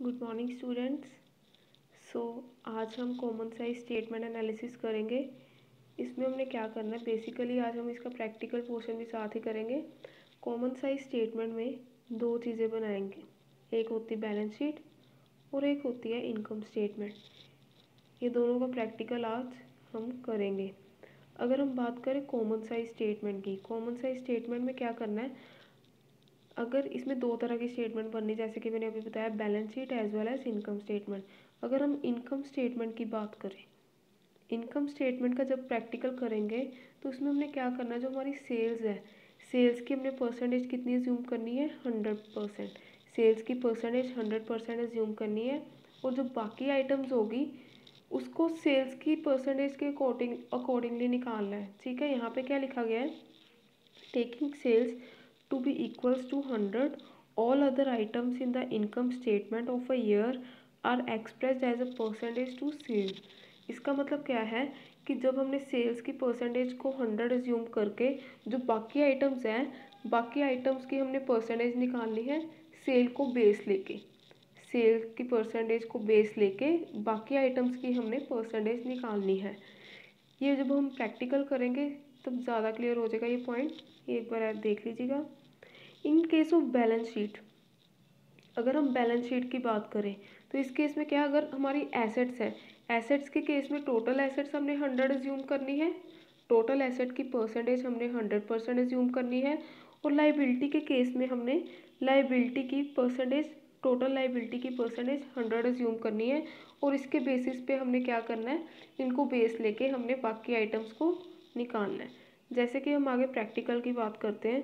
Good morning students so आज हम common size statement analysis करेंगे। इसमें हमने क्या करना है? बेसिकली आज हम इसका प्रैक्टिकल पोर्शन भी साथ ही करेंगे। कॉमन साइज़ स्टेटमेंट में दो चीज़ें बनाएँगे। एक होती है बैलेंस शीट और एक होती है इनकम स्टेटमेंट ये दोनों का प्रैक्टिकल आज हम करेंगे। अगर हम बात करें कॉमन साइज़ स्टेटमेंट की कॉमन साइज़ स्टेटमेंट में क्या करना है? अगर इसमें दो तरह की स्टेटमेंट बननी, जैसे कि मैंने अभी बताया balance sheet as well as income statement अगर हम इनकम स्टेटमेंट की बात करें इनकम स्टेटमेंट का जब प्रैक्टिकल करेंगे तो उसमें हमने क्या करना है? जो हमारी सेल्स है सेल्स की हमने परसेंटेज कितनी ज्यूम करनी है? हंड्रेड परसेंट सेल्स की परसेंटेज हंड्रेड परसेंट ज्यूम करनी है, और जो बाकी आइटम्स होगी, उसको सेल्स की परसेंटेज के अकॉर्डिंग अकॉर्डिंगली निकालना है। ठीक है? यहाँ पे क्या लिखा गया है? Taking sales to be equals to 100 all other items in the income statement of a year are expressed as a percentage to sales. इसका मतलब क्या है? कि जब हमने सेल्स की परसेंटेज को 100 एज्यूम करके जो बाकी आइटम्स हैं, बाकी आइटम्स की हमने परसेंटेज निकालनी है सेल को बेस लेके। सेल की परसेंटेज को बेस लेके बाकी आइटम्स की हमने परसेंटेज निकालनी है। ये जब हम प्रैक्टिकल करेंगे, तब ज़्यादा क्लियर हो जाएगा ये पॉइंट एक बार आप देख लीजिएगा। In case of balance sheet अगर हम बैलेंस शीट की बात करें तो इस केस में क्या अगर हमारी एसेट्स है एसेट्स के केस में टोटल एसेट्स हमने हंड्रेड एज्यूम करनी है टोटल एसेट की परसेंटेज हमने हंड्रेड परसेंट एज्यूम करनी है, और लाइबिलिटी के केस में हमने लाइबिलिटी की परसेंटेज टोटल लाइबिलिटी की परसेंटेज हंड्रेड एज्यूम करनी है, और इसके बेसिस पे हमने क्या करना है, इनको बेस लेके हमने बाकी आइटम्स को निकालना है। जैसे कि हम आगे प्रैक्टिकल की बात करते हैं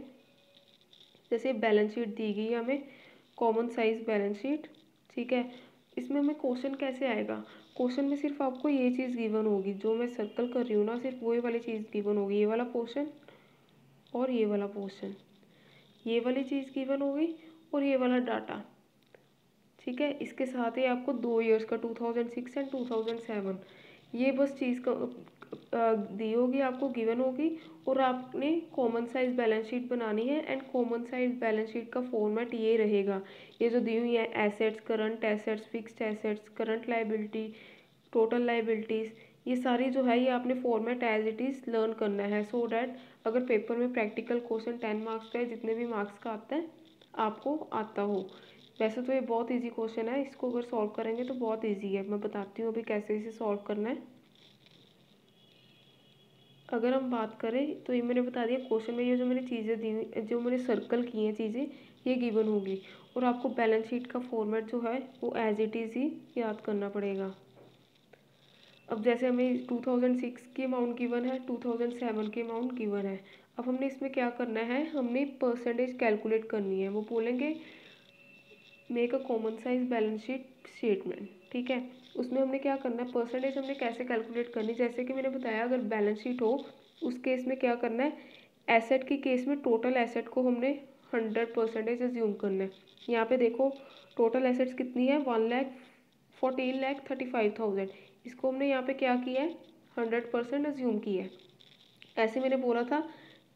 जैसे बैलेंस शीट दी गई है हमें कॉमन साइज़ बैलेंस शीट ठीक है? इसमें हमें क्वेश्चन कैसे आएगा? क्वेश्चन में सिर्फ़ आपको ये चीज़ गिवन होगी, जो मैं सर्कल कर रही हूँ ना, सिर्फ़ वही वाली चीज़ गिवन होगी, ये वाला पोर्शन और ये वाला पोर्शन ये वाली चीज़ गिवन होगी और ये वाला डाटा ठीक है? इसके साथ ही आपको दो ईयर्स का two thousand six and two thousand seven ये बस चीज़ का दी होगी, आपको गिवन होगी और आपने कॉमन साइज़ बैलेंस शीट बनानी है and common size balance sheet का फॉर्मेट ये रहेगा। ये जो दी हुई है assets current assets fixed assets current liability total liabilities ये सारी जो है, ये आपने format as it is learn करना है। सो so डैट अगर पेपर में प्रैक्टिकल क्वेश्चन टेन मार्क्स का है, जितने भी मार्क्स का आता है, आपको आता हो। वैसे तो ये बहुत इजी क्वेश्चन है, इसको अगर सॉल्व करेंगे तो बहुत इजी है। मैं बताती हूँ अभी कैसे इसे सॉल्व करना है। अगर हम बात करें तो ये मैंने बता दिया, क्वेश्चन में ये जो मैंने चीज़ें दी जो मैंने सर्कल की हैं चीज़ें, ये गिवन होगी। और आपको बैलेंस शीट का फॉर्मेट जो है, वो एज इट इज़ ही याद करना पड़ेगा। अब जैसे हमें 2006 की अमाउंट गिवन है 2007 की अमाउंट गिवन है। अब हमने इसमें क्या करना है, हमने परसेंटेज कैलकुलेट करनी है। वो बोलेंगे make a common size balance sheet statement ठीक है? उसमें हमने क्या करना है? परसेंटेज हमने कैसे कैलकुलेट करनी? जैसे कि मैंने बताया, अगर बैलेंस शीट हो, उस केस में क्या करना है? एसेट की केस में टोटल एसेट को हमने हंड्रेड परसेंटेज एज्यूम करना है। यहाँ पे देखो टोटल एसेट्स कितनी है? One lakh fourteen lakh thirty five thousand इसको हमने यहाँ पे क्या किया है? हंड्रेड परसेंट एज्यूम किया है। ऐसे मैंने बोला था,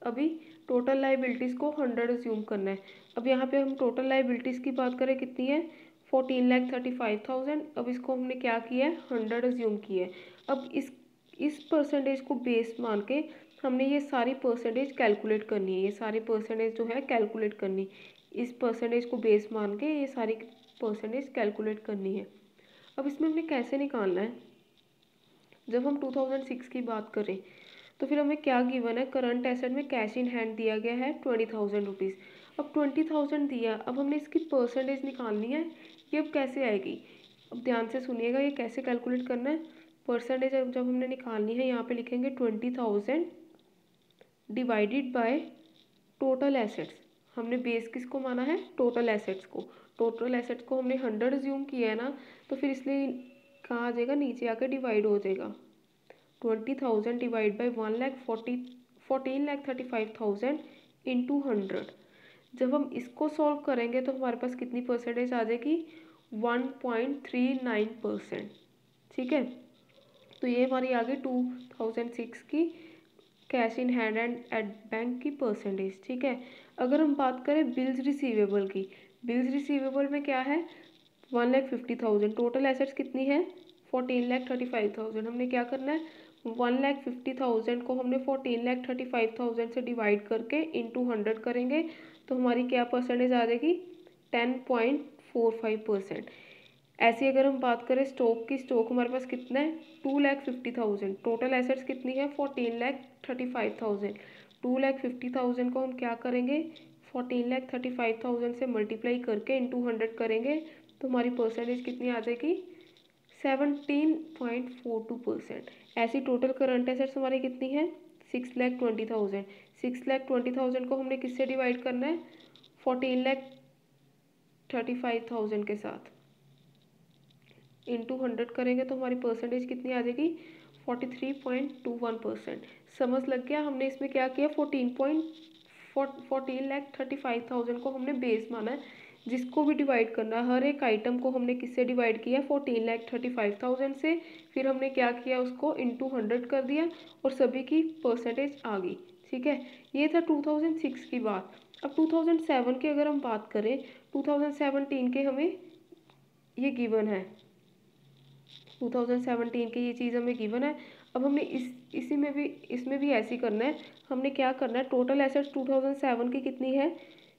अभी टोटल लाइबिलिटीज़ को हंड्रेड एज्यूम करना है। अब यहाँ पे हम टोटल लाइबिलिटीज़ की बात करें, कितनी है? Fourteen lakh thirty five thousand अब इसको हमने क्या किया है? हंड्रेड एज्यूम किया है। अब इस इस परसेंटेज को बेस मान के हमने ये सारी परसेंटेज कैलकुलेट करनी है। ये सारी परसेंटेज जो है कैलकुलेट करनी इस परसेंटेज को बेस मान के ये सारी परसेंटेज कैलकुलेट करनी है। अब इसमें हमने कैसे निकालना है? जब हम 2006 की बात करें तो फिर हमें क्या गिवन है? करंट एसेट में कैश इन हैंड दिया गया है ट्वेंटी थाउज़ेंड रुपीज़ अब ट्वेंटी थाउज़ेंड दिया, अब हमने इसकी परसेंटेज निकालनी है। ये अब कैसे आएगी? अब ध्यान से सुनिएगा, ये कैसे कैलकुलेट करना है? परसेंटेज अब जब हमने निकालनी है, यहाँ पे लिखेंगे twenty thousand divided by total assets हमने बेस किसको माना है? टोटल एसेट्स को. टोटल एसेट्स को हमने हंड्रेड ज्यूम किया है ना तो फिर इसलिए कहाँ आ जाएगा? नीचे आकर डिवाइड हो जाएगा. Twenty thousand divide by one lakh forty fourteen lakh thirty five thousand into hundred जब हम इसको सॉल्व करेंगे तो हमारे पास कितनी परसेंटेज आ जाएगी? One point three nine percent ठीक है? तो ये हमारी आ गई टू थाउज़ेंड सिक्स की cash in hand and at bank की परसेंटेज ठीक है? अगर हम बात करें बिल्स रिसीवेबल की बिल्स रिसीवेबल में क्या है? One lakh fifty thousand total assets कितनी है? Fourteen lakh thirty five thousand हमने क्या करना है? वन लैख फिफ्टी थाउज़ेंड को हमने fourteen lakh thirty five thousand से डिवाइड करके इंटू हंड्रेड करेंगे। तो हमारी क्या परसेंटेज आ जाएगी? Ten point four five percent ऐसी अगर हम बात करें स्टॉक की स्टॉक हमारे पास कितना है? Two lakh fifty thousand total assets कितनी है? Fourteen lakh thirty five thousand two lakh fifty thousand को हम क्या करेंगे? Fourteen lakh thirty five thousand से मल्टीप्लाई करके इन टू हंड्रेड करेंगे तो हमारी परसेंटेज कितनी आ जाएगी? Seventeen point four two percent ऐसी टोटल करंट एसेट्स हमारी कितनी है? Six lakh twenty thousand. Six lakh twenty thousand को हमने किससे डिवाइड करना है? Fourteen lakh thirty five thousand के साथ। इंटू हंड्रेड करेंगे तो हमारी परसेंटेज कितनी आ जाएगी? Forty three point two one percent समझ लग गया? हमने इसमें क्या किया? Fourteen point fourteen lakh thirty five thousand को हमने बेस माना है। जिसको भी डिवाइड करना है, हर एक आइटम को हमने किससे डिवाइड किया? Fourteen lakh thirty five thousand से। फिर हमने क्या किया? उसको इंटू हंड्रेड कर दिया और सभी की परसेंटेज आ गई, ठीक है? ये था टू थाउज़ेंड सिक्स की बात। अब टू थाउज़ेंड सेवन की अगर हम बात करें टू थाउज़ेंड सेवनटीन के हमें ये गिवन है। टू थाउज़ेंड सेवनटीन की ये चीज़ हमें गिवन है। अब हमने इस, इसी में भी, इसमें भी ऐसी करना है। हमने क्या करना है? Total assets two thousand seven की कितनी है?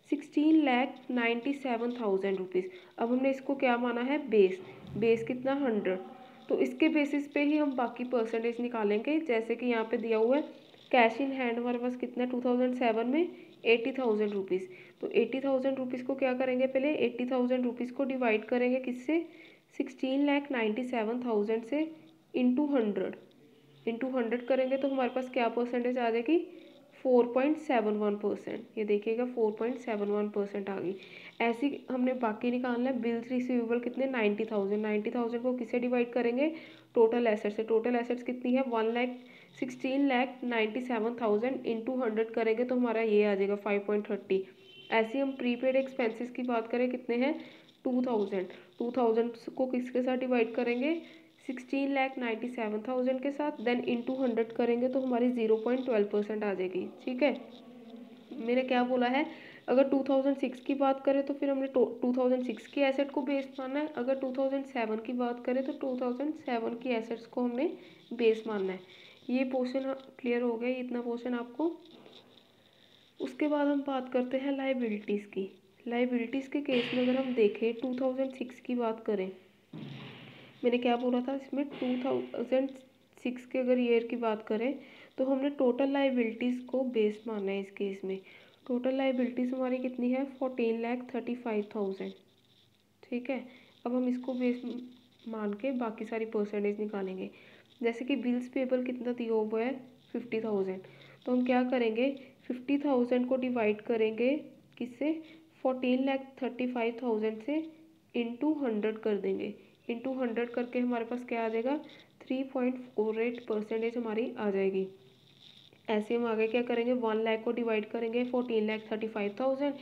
Sixteen lakh ninety seven thousand rupees अब हमने इसको क्या माना है? बेस। बेस कितना? हंड्रेड। तो इसके बेसिस पे ही हम बाकी परसेंटेज निकालेंगे। जैसे कि यहाँ पे दिया हुआ है कैश इन हैंड हमारे पास कितना टू थाउज़ेंड सेवन में एटी थाउज़ेंड रुपीज़ तो एटी थाउज़ेंड रुपीज़ को क्या करेंगे पहले? एट्टी थाउज़ेंड रुपीज़ को डिवाइड करेंगे किससे? Sixteen lakh ninety seven thousand से इंटू हंड्रेड इंटू हंड्रेड करेंगे तो हमारे पास क्या परसेंटेज आ जाएगी? Four point seven one percent. ये देखिएगा, four point seven one percent आ गई। ऐसी हमने बाकी निकालना है, बिल्स रिसीवेबल कितने? Ninety thousand. नाइन्टी थाउज़ेंड को किसे डिवाइड करेंगे? टोटल एसेट्स से। टोटल एसेट्स कितनी है? One lakh sixteen lakh ninety seven thousand into hundred करेंगे तो हमारा ये आ जाएगा फाइव पॉइंट थर्टी। ऐसे हम प्रीपेड एक्सपेंसेस की बात करें, कितने हैं? Two thousand. टू थाउज़ेंड को किसके साथ डिवाइड करेंगे? Sixteen lakh ninety seven thousand के साथ देन इन टू हंड्रेड करेंगे तो हमारी ज़ीरो पॉइंट ट्वेल्व परसेंट आ जाएगी, ठीक है? मैंने क्या बोला है? अगर टू थाउज़ेंड सिक्स की बात करें तो फिर हमने टू थाउज़ेंड सिक्स की एसेट को बेस मानना है। अगर टू थाउज़ेंड सेवन की बात करें तो टू थाउज़ेंड सेवन की एसेट्स को हमने बेस मानना है। ये पोर्शन क्लियर हो गया इतना पोर्शन आपको। उसके बाद हम बात करते हैं लाइबिलिटीज़ की। लाइबिलिटीज़ के केस में अगर हम देखें टू थाउज़ेंड सिक्स की बात करें मैंने क्या बोला था, इसमें टू थाउज़ेंड सिक्स के अगर ईयर की बात करें तो हमने टोटल लाइबिलिटीज़ को बेस माना है इस केस में। टोटल लाइबिलिटीज़ हमारी कितनी है? Fourteen lakh thirty five thousand ठीक है? अब हम इसको बेस मान के बाकी सारी परसेंटेज निकालेंगे। जैसे कि बिल्स पेबल कितना दिया हुआ है? फिफ्टी थाउज़ेंड तो हम क्या करेंगे? फिफ्टी थाउज़ेंड को डिवाइड करेंगे किससे? Fourteen lakh thirty five thousand से इंटू हंड्रेड कर देंगे। इंटू हंड्रेड करके हमारे पास क्या आ जाएगा? Three point four eight percentage हमारी आ जाएगी। ऐसे हम आगे क्या करेंगे? वन लैख को डिवाइड करेंगे fourteen lakh thirty five thousand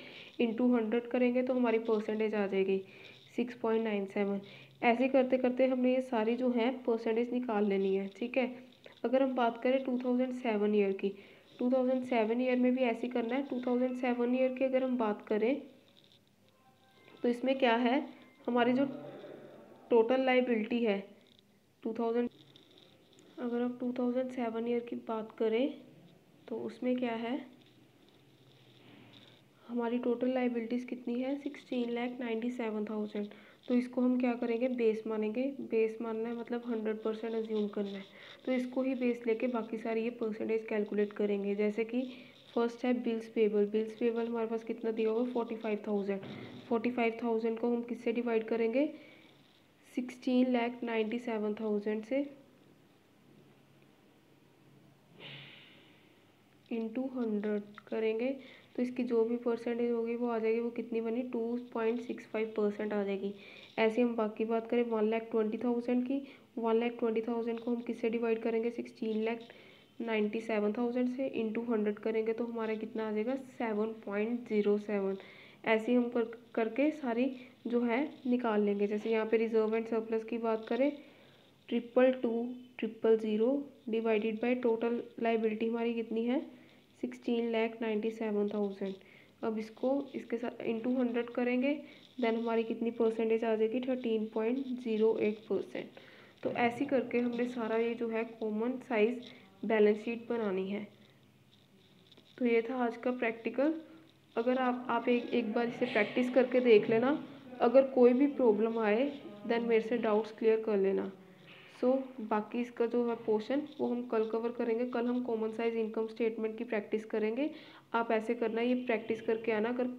into hundred करेंगे तो हमारी परसेंटेज आ जाएगी सिक्स पॉइंट नाइन सेवन ऐसे करते करते हमने ये सारी जो है परसेंटेज निकाल लेनी है, ठीक है? अगर हम बात करें टू थाउज़ेंड सेवन ईयर की टू थाउज़ेंड सेवन ईयर में भी ऐसे करना है। टू थाउज़ेंड सेवन ईयर की अगर हम बात करें तो इसमें क्या है? हमारी जो टोटल लाइबिलिटी है टू थाउज़ेंड अगर आप टू थाउज़ेंड सेवन ईयर की बात करें तो उसमें क्या है? हमारी टोटल लाइबिलिटीज़ कितनी है? Sixteen lakh ninety seven thousand तो इसको हम क्या करेंगे? बेस मानेंगे। बेस मानना है मतलब हंड्रेड परसेंट एज्यूम करना है। तो इसको ही बेस लेके बाकी सारी ये परसेंटेज कैलकुलेट करेंगे। जैसे कि फ़र्स्ट है बिल्स पेबल बिल्स पेबल हमारे पास कितना दिया होगा forty five thousand forty five thousand को हम किससे डिवाइड करेंगे? Sixteen lakh ninety seven thousand से इंटू हंड्रेड करेंगे। तो इसकी जो भी परसेंटेज होगी, वो आ जाएगी, वो कितनी बनी? Two point six five percent आ जाएगी। ऐसे हम बाकी बात करें वन लैख ट्वेंटी थाउज़ेंड की। वन लैख ट्वेंटी थाउज़ेंड को हम किससे डिवाइड करेंगे? Sixteen lakh ninety seven thousand से इंटू हंड्रेड करेंगे तो हमारा कितना आ जाएगा? सेवन पॉइंट ज़ीरो सेवन ऐसे हम कर करके सारी जो है निकाल लेंगे। जैसे यहाँ पे रिज़र्व एंड सरप्लस की बात करें triple two triple zero divided by total liability हमारी कितनी है? Sixteen lakh ninety seven thousand अब इसको, इसके साथ इंटू हंड्रेड करेंगे देन हमारी कितनी परसेंटेज आ जाएगी? Thirteen point zero eight percent तो ऐसी करके हमने सारा ये जो है कॉमन साइज़ बैलेंस शीट बनानी है। तो ये था आज का प्रैक्टिकल अगर आप आप एक एक बार इसे प्रैक्टिस करके देख लेना। अगर कोई भी प्रॉब्लम आए देन मेरे से डाउट्स क्लियर कर लेना। सो so, बाकी इसका जो है पोर्शन वो हम कल कवर करेंगे। कल हम कॉमन साइज़ इनकम स्टेटमेंट की प्रैक्टिस करेंगे। आप ऐसे करना ये प्रैक्टिस करके आना। अगर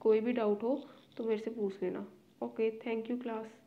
कोई भी डाउट हो तो मेरे से पूछ लेना। Okay thank you class